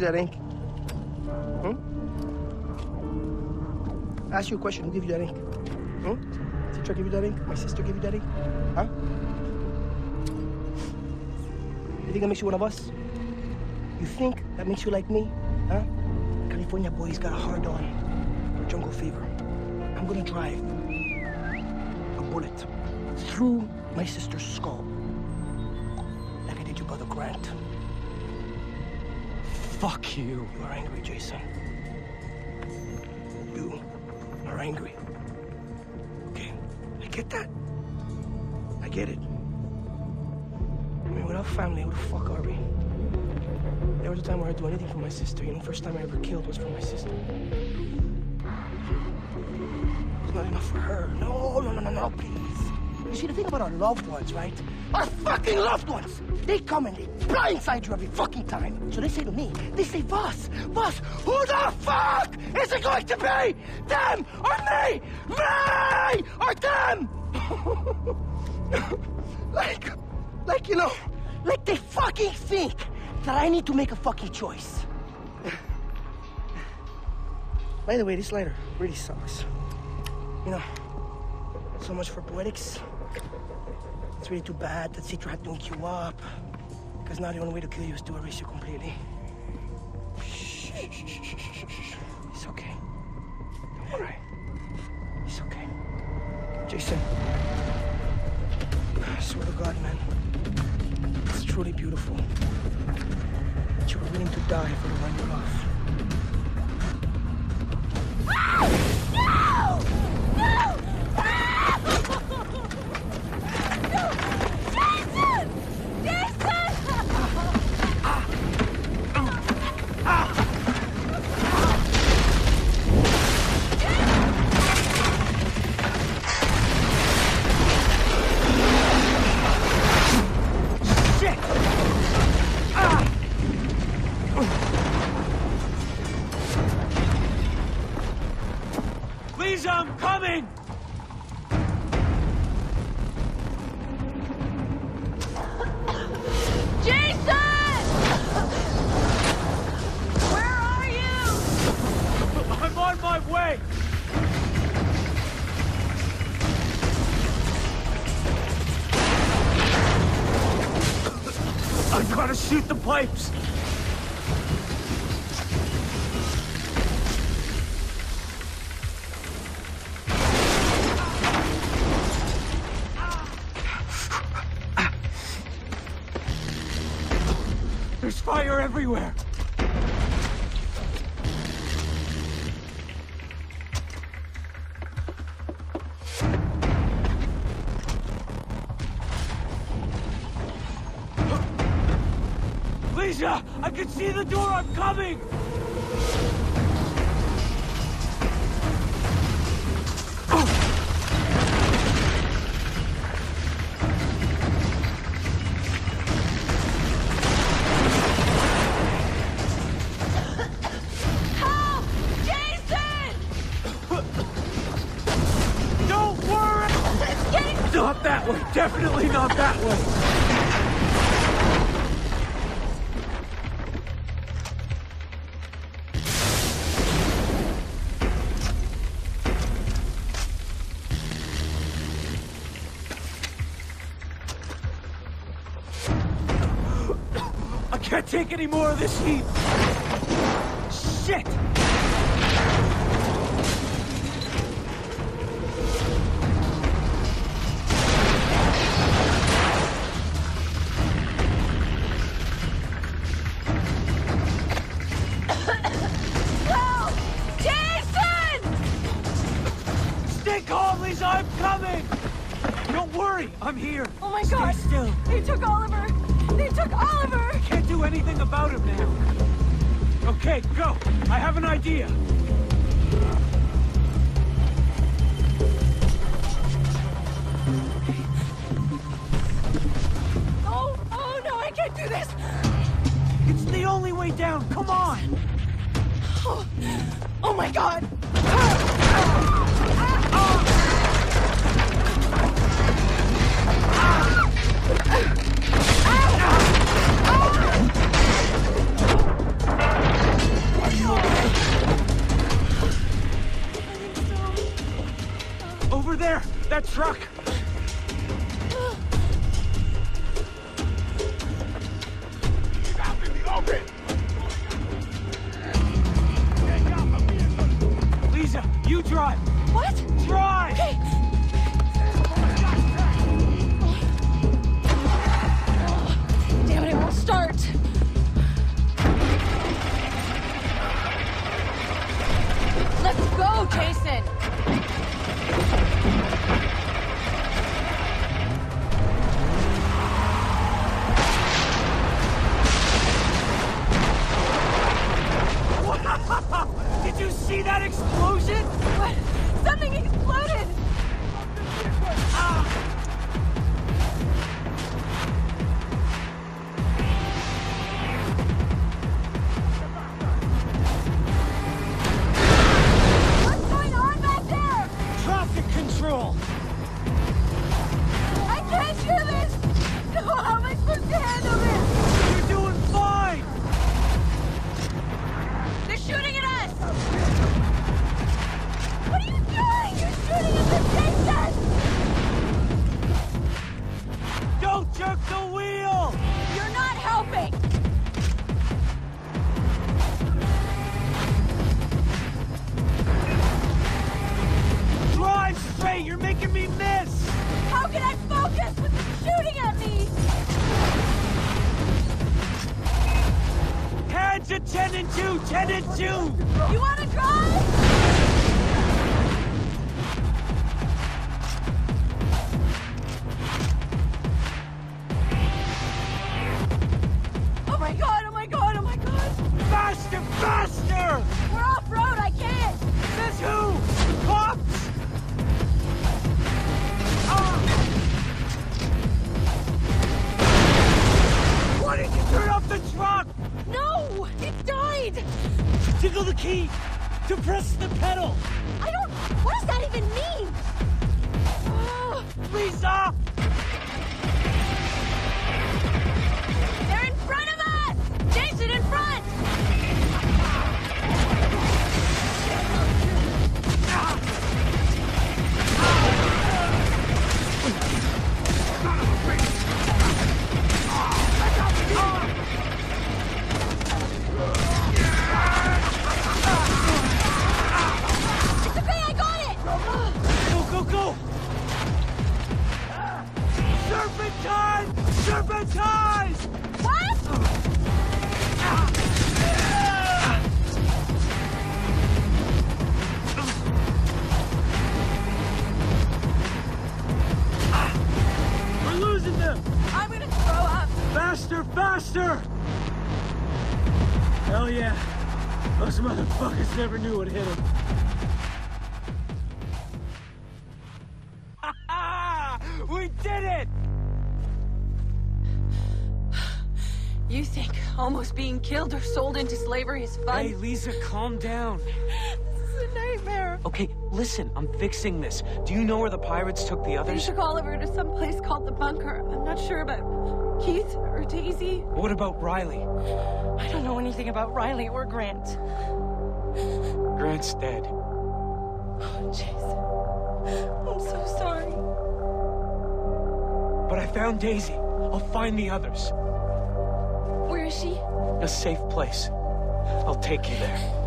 That ink? Hmm? Ask you a question. Who gave you that ink? Hmm? Teacher gave you that ink? My sister gave you that ink? Huh? You think that makes you one of us? You think that makes you like me? Huh? California boy's got a hard on for jungle fever. I'm gonna drive a bullet through my sister's skull like I did your brother Grant. Fuck you. You are angry, Jason. You are angry. Okay, I get that. I get it. I mean, without family, who the fuck are we? There was a time where I'd do anything for my sister. You know, first time I ever killed was for my sister. It's not enough for her. No, no, no, no, no, please. You see, the thing about our loved ones, right? Our fucking loved ones! They come and they blindside you every fucking time. So they say to me, they say, Vaas, Vaas, who the fuck is it going to be? Them or me? Me or them? like, like, you know, like they fucking think that I need to make a fucking choice. By the way, this lighter really sucks. You know, so much for poetics. It's really too bad that Citra had to link you up. Because now the only way to kill you is to erase you completely. It's okay. Don't cry. It's okay. Jason. I swear to God, man. It's truly beautiful. That you were willing to die for the one you love. Gotta shoot the pipes! There's fire everywhere! I can see the door! I'm coming! Help! Jason! Don't worry! Not that way! Definitely not that way! I can't take any more of this heat! Shit! About him now! Okay, go! I have an idea! Oh, oh no, I can't do this! It's the only way down! Come on! Oh, oh my god! see Over there! That truck! Tickle the key! To press the pedal! I don't... What does that even mean? Oh, Liza! Faster, faster! Hell yeah. Those motherfuckers never knew what hit them. we did it! You think almost being killed or sold into slavery is fun? Hey, Liza, calm down. This is a nightmare. Okay, listen, I'm fixing this. Do you know where the pirates took the others? They took Oliver to some place called the bunker. I'm not sure about Keith or Daisy. What about Riley? I don't know anything about Riley or Grant. Grant's dead. Oh, Jason. I'm so sorry. But I found Daisy. I'll find the others. Where is she? A safe place. I'll take you there.